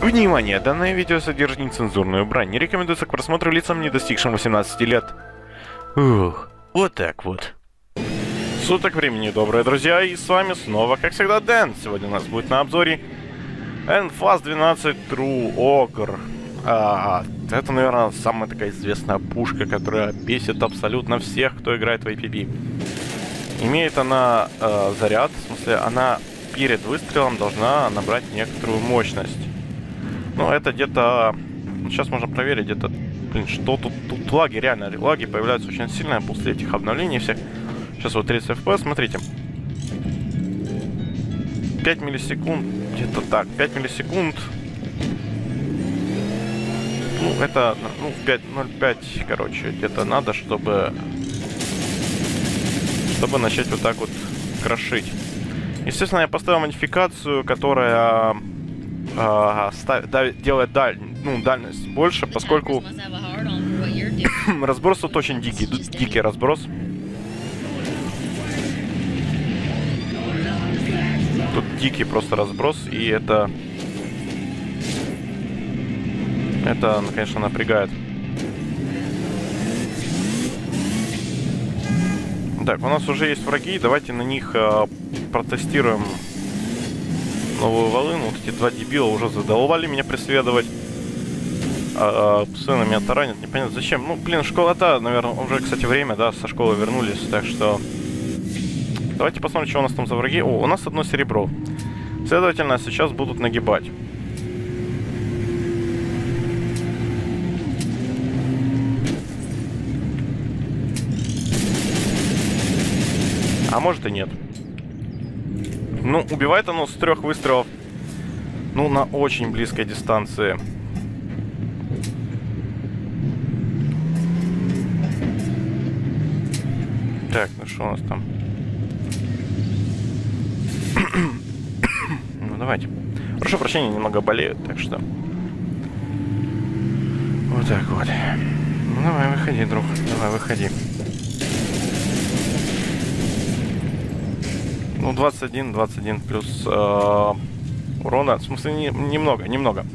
Внимание! Данное видео содержит нецензурную брань. Не рекомендуется к просмотру лицам, не достигшим 18 лет. Ух, вот так вот. Суток времени, добрые друзья, и с вами снова, как всегда, Дэн. Сегодня у нас будет на обзоре Enfast 12 True Ogre. А, это, наверное, самая такая известная пушка, которая бесит абсолютно всех, кто играет в APB. Имеет она э, заряд, в смысле, она перед выстрелом должна набрать некоторую мощность. Ну, это где-то... Сейчас можно проверить, где-то... Блин, что тут? Тут лаги, реально, лаги появляются очень сильные после этих обновлений всех. Сейчас вот 30 FPS, смотрите. 5 миллисекунд, где-то так, 5 миллисекунд. Ну, это, ну, 5.05, короче, где-то надо, чтобы... Чтобы начать вот так вот крошить. Естественно, я поставил модификацию, которая э, делает даль, ну, дальность больше, поскольку разброс тут очень дикий, дикий разброс. Тут дикий просто разброс, и это... Это, конечно, напрягает. Так, у нас уже есть враги, давайте на них э, протестируем новую волыну. Вот эти два дебила уже задолбали меня преследовать. А, а на меня таранят, непонятно зачем. Ну, блин, школа-то, наверное, уже, кстати, время, да, со школы вернулись, так что... Давайте посмотрим, что у нас там за враги. О, у нас одно серебро. Следовательно, сейчас будут нагибать. А может и нет. Ну, убивает оно с трех выстрелов. Ну, на очень близкой дистанции. Так, ну что у нас там? ну, давайте. Прошу прощения, немного болеют, так что... Вот так вот. Ну, давай, выходи, друг. Давай, выходи. Ну, 21, 21 плюс э, урона. В смысле, не, немного, немного.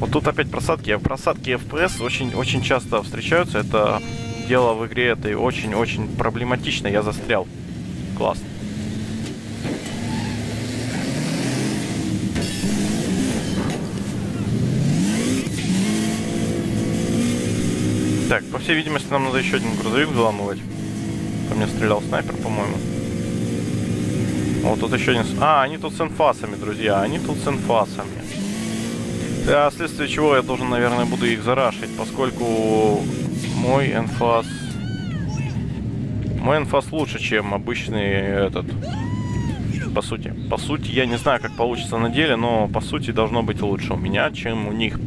Вот тут опять просадки. Просадки FPS очень, очень часто встречаются. Это дело в игре этой очень-очень проблематично. Я застрял. Классно. Так, по всей видимости, нам надо еще один грузовик взламывать. По мне стрелял снайпер, по-моему. Вот тут еще один... А, они тут с инфасами, друзья. Они тут с инфасами. А вследствие чего я должен, наверное, буду их зарашить, поскольку мой инфас... Мой инфас лучше, чем обычный этот... По сути. По сути, я не знаю, как получится на деле, но по сути должно быть лучше у меня, чем у них.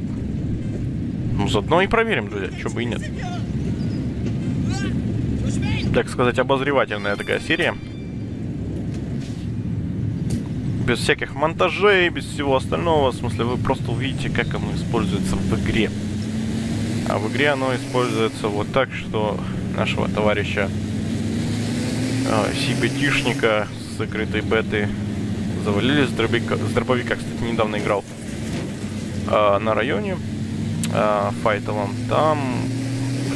Ну, заодно и проверим, друзья, что бы и нет. Так сказать, обозревательная такая серия без всяких монтажей, без всего остального. В смысле, вы просто увидите, как оно используется в игре. А в игре оно используется вот так, что нашего товарища э, CBT-шника с закрытой беты завалили с дробовика. С дробовика, кстати, недавно играл э, на районе э, файтовом. Там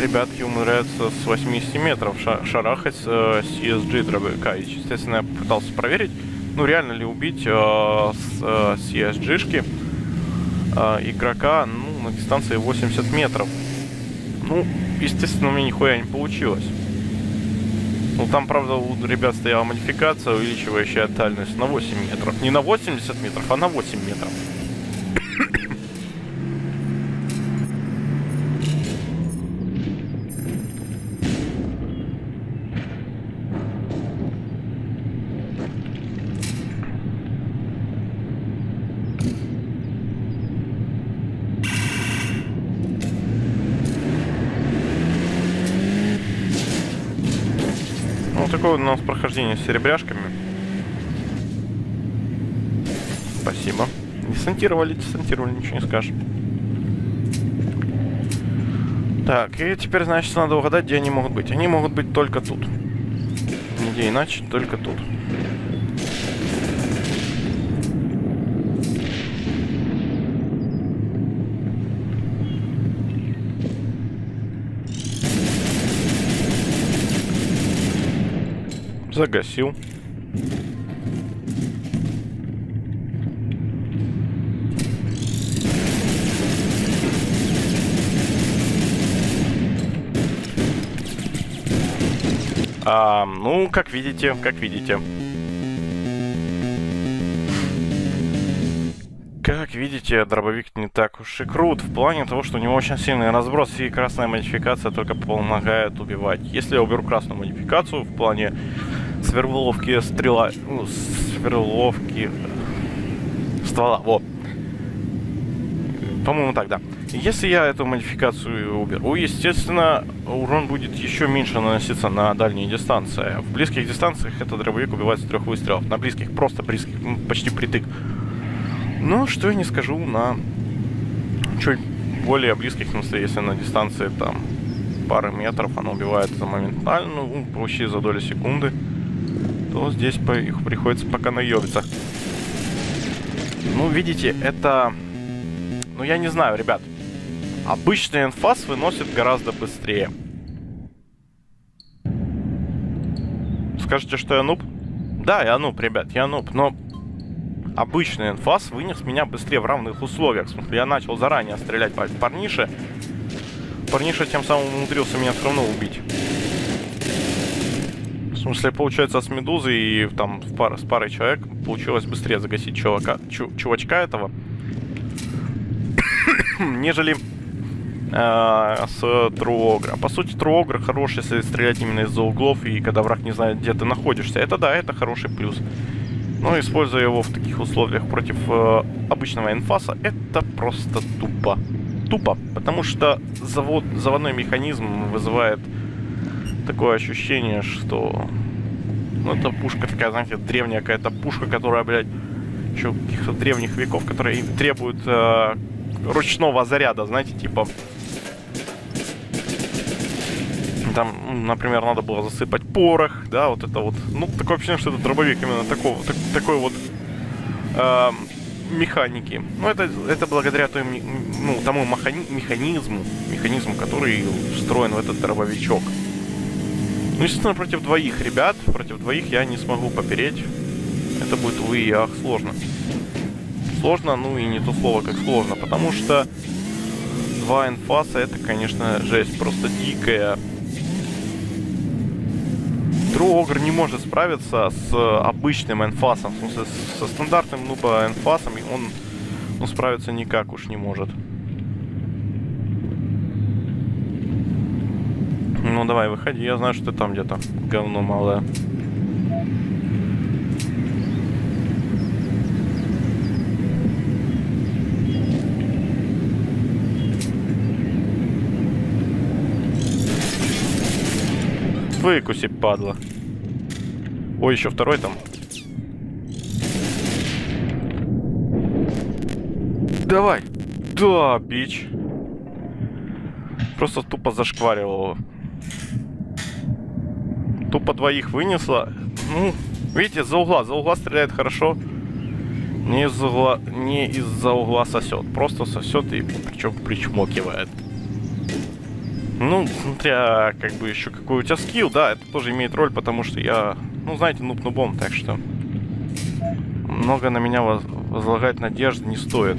ребятки умудряются с 80 метров шарахать э, с ESG дробовика. И, естественно, я пытался проверить, ну реально ли убить э, с э, CSG-шки э, игрока ну, на дистанции 80 метров. Ну, естественно, у меня нихуя не получилось. Ну, там, правда, у ребят стояла модификация, увеличивающая дальность на 8 метров. Не на 80 метров, а на 8 метров. Такое у нас прохождение с серебряшками. Спасибо. Десантировали, десантировали, ничего не скажешь. Так, и теперь, значит, надо угадать, где они могут быть. Они могут быть только тут. Нигде иначе, только тут. Загасил. А, ну, как видите, как видите. Как видите, дробовик не так уж и крут, в плане того, что у него очень сильный разброс, и красная модификация только помогает убивать. Если я уберу красную модификацию в плане сверловки стрела... Ну, сверловки... Ствола, вот. По-моему, так, да. Если я эту модификацию уберу, естественно, урон будет еще меньше наноситься на дальние дистанции. В близких дистанциях этот дробовик убивает с трех выстрелов. На близких, просто близких, ну, почти притык. Но что я не скажу на чуть более близких, в смысле, если на дистанции там пары метров оно убивает моментально, ну, почти за доли секунды, то здесь по их приходится пока наебиться. Ну, видите, это... Ну, я не знаю, ребят. Обычный инфас выносит гораздо быстрее. Скажете, что я нуб? Да, я нуб, ребят, я нуб, но обычный инфас вынес меня быстрее в равных условиях. В смысле, я начал заранее стрелять по парнише. Парниша тем самым умудрился меня все равно убить. В смысле, получается, с медузой и там с, пар, с парой человек получилось быстрее загасить чувака, чу, чувачка этого, нежели э, с Труогра. По сути, Труогр хорош, если стрелять именно из-за углов, и когда враг не знает, где ты находишься. Это да, это хороший плюс. Но используя его в таких условиях против э, обычного инфаса, это просто тупо. Тупо, потому что завод, заводной механизм вызывает такое ощущение, что... Ну, это пушка такая, знаете, древняя какая-то пушка, которая, блядь, еще каких-то древних веков, которые требуют э, ручного заряда, знаете, типа там, например, надо было засыпать порох, да, вот это вот. Ну, такое ощущение, что это дробовик именно такого, так, такой вот э, механики. Ну, это, это благодаря той, ну, тому механизму, механизму, который встроен в этот дробовичок. Ну, естественно, против двоих ребят, против двоих я не смогу попереть. Это будет, увы и ах, сложно. Сложно, ну и не то слово, как сложно, потому что два инфаса это, конечно, жесть просто дикая. Тру не может справиться с обычным энфасом, в смысле, со стандартным нуба энфасом он ну, справиться никак уж не может. Ну давай, выходи, я знаю, что ты там где-то. Говно малое. Выкуси, падла. Ой, еще второй там. Давай. Да, бич. Просто тупо зашкваривал его. Тупо двоих вынесла. Ну, видите, за угла. За угла стреляет хорошо. Не из-за угла, не из-за угла сосет. Просто сосет и причем причмокивает. Ну, смотря как бы еще какой у тебя скилл, да, это тоже имеет роль, потому что я, ну, знаете, нуб нубом, так что много на меня возлагать надежды не стоит.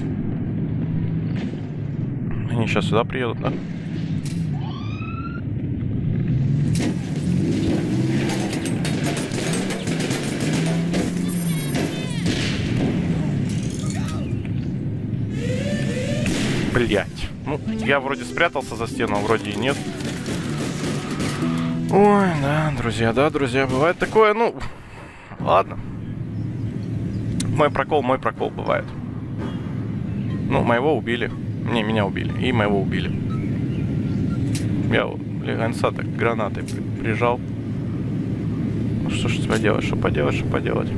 Они сейчас сюда приедут, да? Я вроде спрятался за стену, а вроде и нет. Ой, да, друзья, да, друзья, бывает такое, ну... Ладно. Мой прокол, мой прокол бывает. Ну, моего убили. Не, меня убили. И моего убили. Я легонца так гранатой при прижал. Ну, что ж тебя делать, что поделать, что поделать.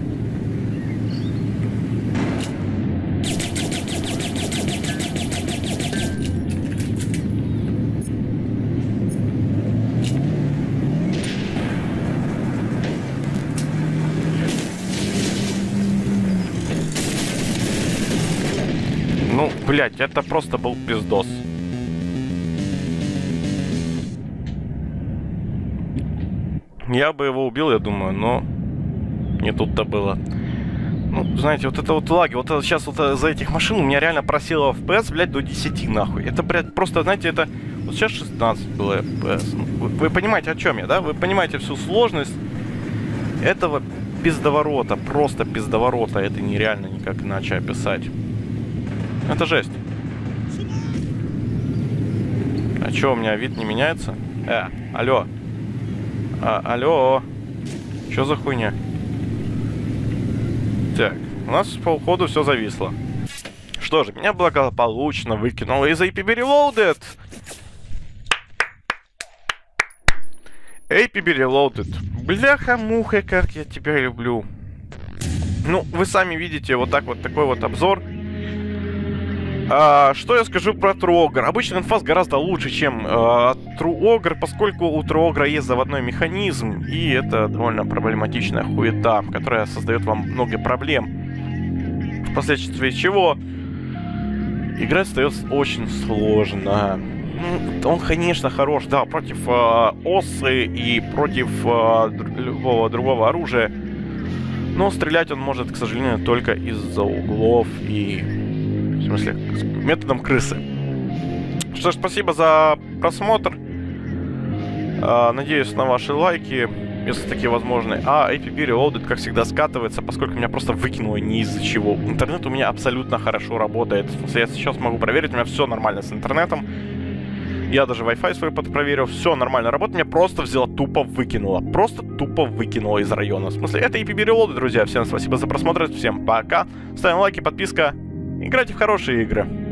Блять, это просто был пиздос. Я бы его убил, я думаю, но Не тут-то было. Ну, знаете, вот это вот лаги, вот это сейчас вот за этих машин у меня реально просило FPS, блядь, до 10 нахуй. Это, блядь, просто, знаете, это... Вот сейчас 16 было FPS. Ну, вы, вы понимаете, о чем я, да? Вы понимаете всю сложность этого пиздоворота, просто пиздоворота. Это нереально никак иначе описать. Это жесть. А чё, у меня вид не меняется? Э, алло. А, алло. Чё за хуйня? Так, у нас по уходу все зависло. Что же, меня благополучно выкинуло из APB Reloaded. APB Reloaded. Бляха-муха, как я тебя люблю. Ну, вы сами видите вот так вот такой вот обзор. А, что я скажу про Труогр? Обычный инфаз гораздо лучше, чем а, Труогр, поскольку у Труогра есть заводной механизм, и это довольно проблематичная хуета, которая создает вам много проблем. Впоследствии чего играть остается очень сложно. Ну, он, конечно, хорош, да, против э, осы и против э, любого другого оружия. Но стрелять он может, к сожалению, только из-за углов и в смысле, методом крысы. Что ж, спасибо за просмотр. А, надеюсь на ваши лайки, если такие возможны. А APB Reloaded, как всегда, скатывается, поскольку меня просто выкинуло ни из-за чего. Интернет у меня абсолютно хорошо работает. Я сейчас могу проверить, у меня все нормально с интернетом. Я даже Wi-Fi свой проверил, все нормально работает, меня просто взяла тупо выкинула. Просто тупо выкинула из района. В смысле, это APB Reloaded, друзья. Всем спасибо за просмотр, всем пока. Ставим лайки, подписка. Играйте в хорошие игры.